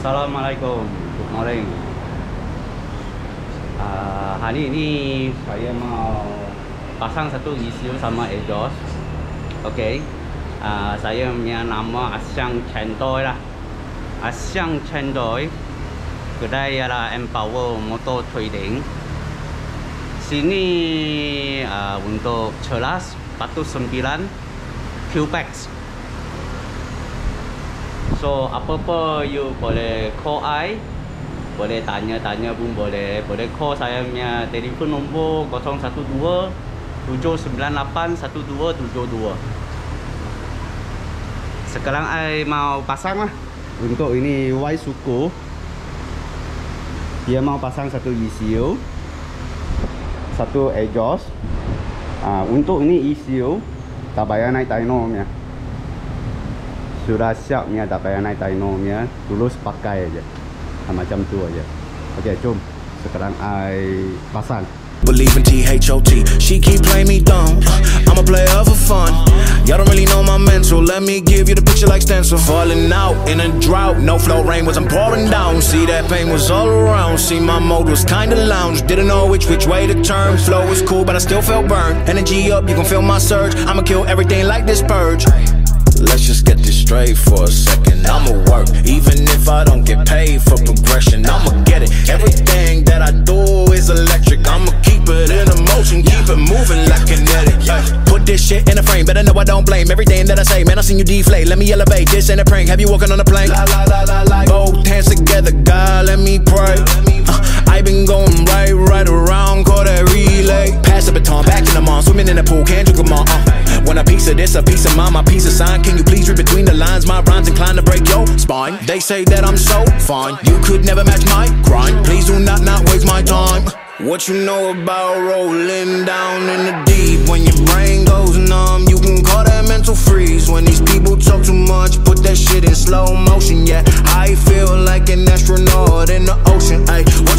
Assalamualaikum. Good morning. Uh, hari ini saya mau pasang satu ECU sama exhaust. Okay. Uh, saya punya nama Asyang Chendoy lah. Asyang Chendoy. Kedai ialah Empower Motor Trading. Sini uh, untuk celas 49 QPEX. So apa-apa you boleh call I Boleh tanya-tanya pun boleh. Boleh call saya punya telefon nombor 012 798 1272 Sekarang I mau pasang lah. Untuk ini Y suku Dia mau pasang satu ECU Satu exhaust. Uh, Untuk ini ECU Tak payah naik dyno punya sudah siap ni tak payah naik dyno ni tulus pakai aja macam tu aja okey jom sekarang I pasang Believe in T-H-O-T She keep playing me dumb. I'm a player for fun. Y'all don't really know my mental. Let me give you the picture like stencil. Falling out in a drought. No flow rain wasn't pouring down. See that pain was all around. See my mode was kinda lounge. Didn't know which which way to turn. Flow was cool but I still felt burned. Energy up, you can feel my surge. I'ma kill everything like this purge Let's just get this straight for a second. I'ma work, even if I don't get paid for progression. I'ma get it. Everything that I do is electric. I'ma keep it in a motion, keep it moving like kinetic. Yeah. Put this shit in a frame, better know I don't blame everything that I say. Man, I seen you deflate. Let me elevate. This ain't a prank. Have you walking on a plane? La, la, la. Both hands together, God, let me pray. A piece of mine, my piece of sign. Can you please read between the lines? My rhymes inclined to break your spine. They say that I'm so fine, you could never match my grind. Please do not not waste my time. What you know about rolling down in the deep? When your brain goes numb, you can call that mental freeze. When these people talk too much, put that shit in slow motion. Yeah, I feel like an astronaut in the ocean. Ay, what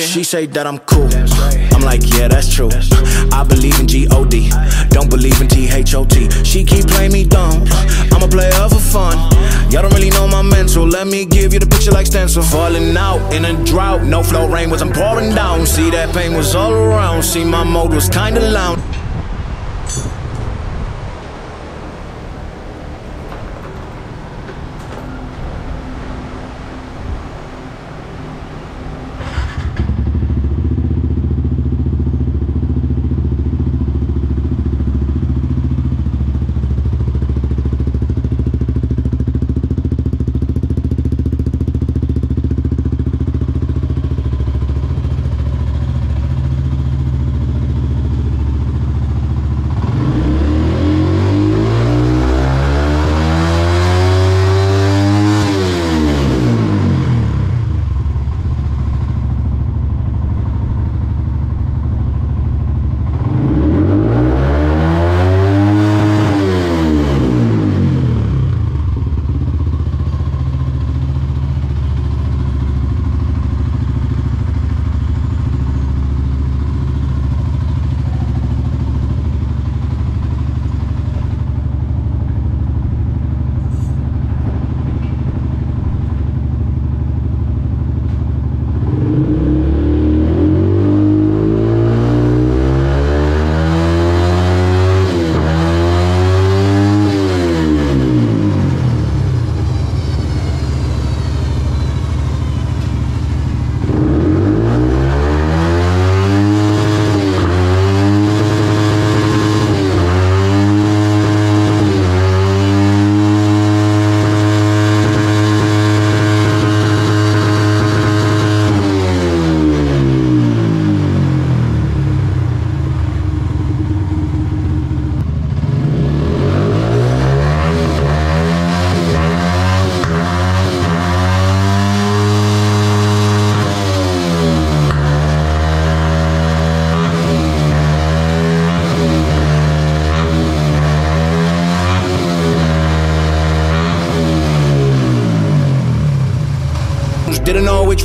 She say that I'm cool. I'm like, yeah, that's true. I believe in G-O-D. Don't believe in T-H-O-T. She keep playing me dumb. I'm a player for fun. Y'all don't really know my mental. Let me give you the picture like stencil. Falling out in a drought. No flow rain wasn't pouring down. See that pain was all around. See my mode was kinda loud.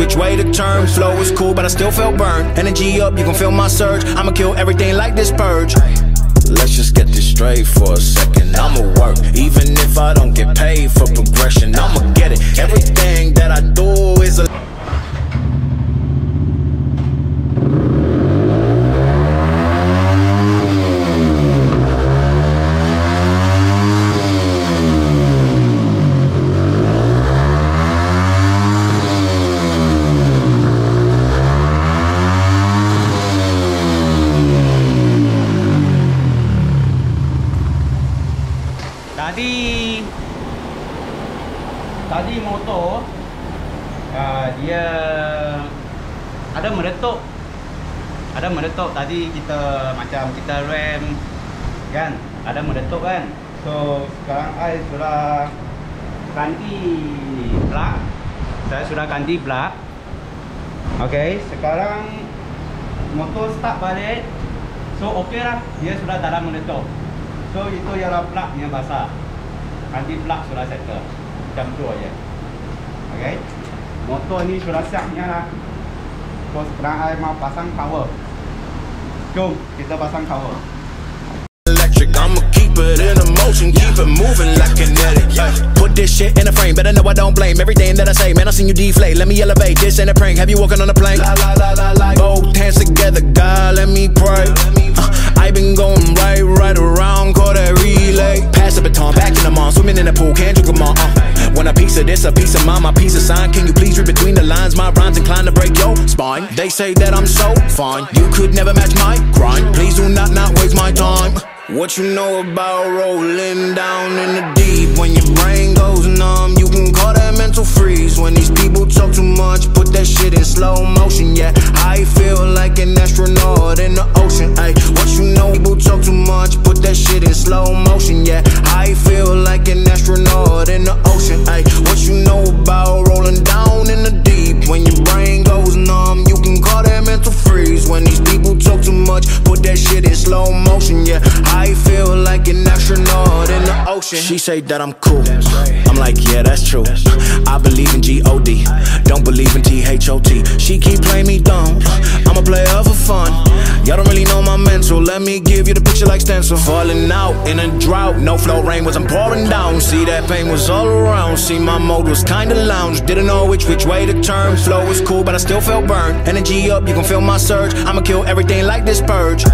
Which way to turn. Flow was cool, but I still felt burned. Energy up, you can feel my surge. I'ma kill everything like this purge. Let's just get this straight for a second. I'ma work, even if I don't get paid for progression. I'ma get it. Everything that I do is a Ada meletup. Ada meletup. Tadi kita Macam kita rem Kan? Ada meletup kan? So Sekarang I sudah Ganti Plug. Saya sudah ganti plug. Okay Sekarang Motor start balik. So okay lah. Dia sudah dalam meletup. So itu ialah plug yang basah. Nanti plug sudah settle. Macam tu aja Okay. Motor ni sudah siapnya lah So sekarang saya mau pasang power Jom kita pasang power electric. I'ma keep it in a motion, keep it moving like kinetic. Yeah. Put this shit in a frame, better know I don't blame everything that I say. Man, I seen you deflate. Let me elevate. This ain't a prank. Have you walking on a plane? La, la, la, la, la. Both hands together, God, let me pray. Uh, I been going right, right around, call that relay. Pass the baton, back in the mall, swimming in the pool, can't drink them all. Uh. Want a piece of this, a piece of mine, my piece of spine. They say that I'm so fine, you could never match my grind. Please do not not waste my time. What you know about rolling down in the deep? When your brain goes numb, you can call that mental freeze. When these people talk too much, put that shit in slow motion. Yeah, I feel like an astronaut in put that shit in slow motion. Yeah, I feel like an astronaut in the ocean. She say that I'm cool. I'm like, yeah, that's true. I believe in G-O-D, don't believe in T-H-O-T. She keep playing me dumb. I'm a player for fun. Y'all don't really know my mental. Let me give you the picture like stencil. Falling out in a drought. No flow rain was I'm pouring down. See that pain was all around. See my mode was kinda lounge. Didn't know which which way to turn. Flow was cool, but I still felt burned. Energy up, you can feel my surge. I'ma kill everything like this purge.